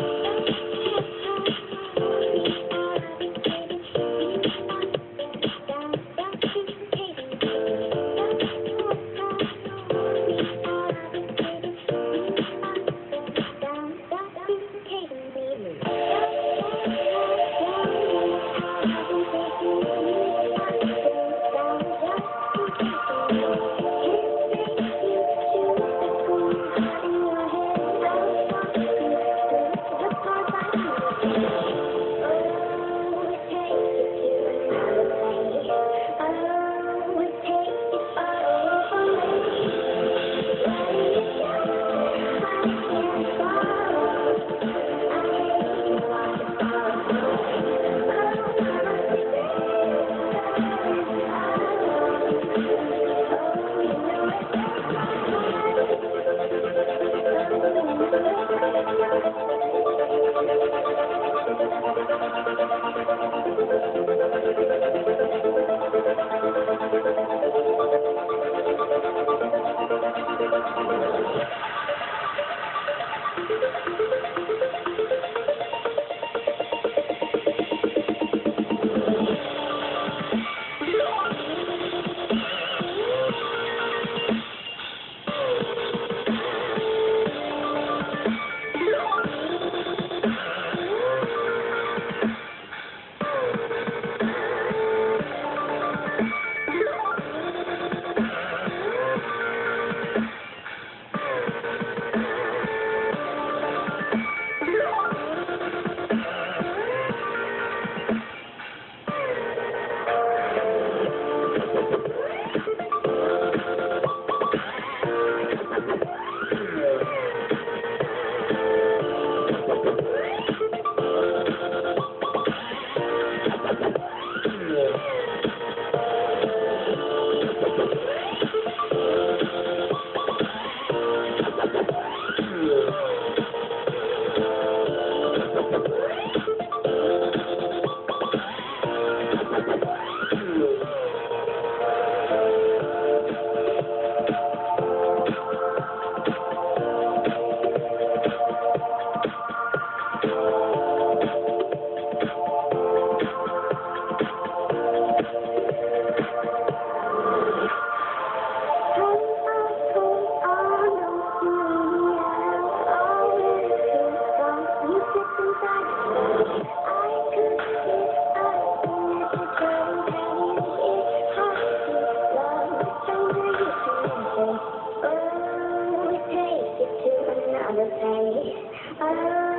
Thank you. say, oh.